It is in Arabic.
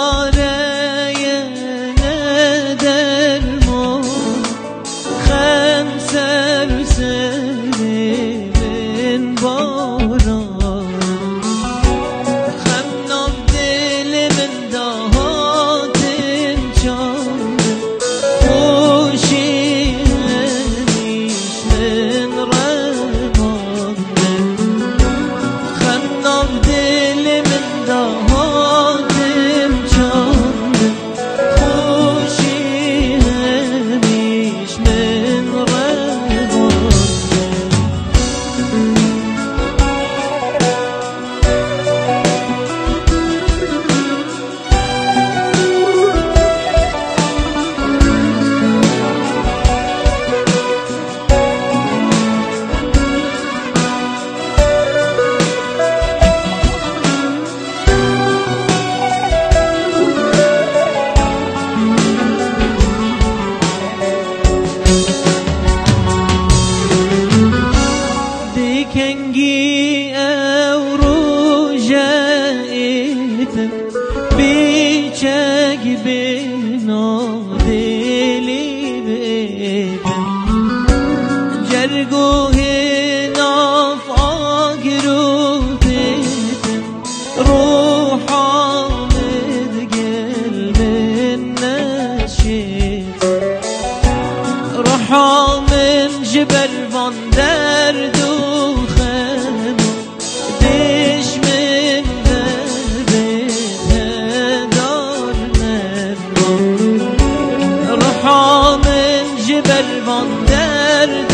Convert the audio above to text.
yâre نو دلی بیدم جرگوهی ناف آگرو دیدم روحا مد قلب نشید روحا من جبر بنده berbat derdim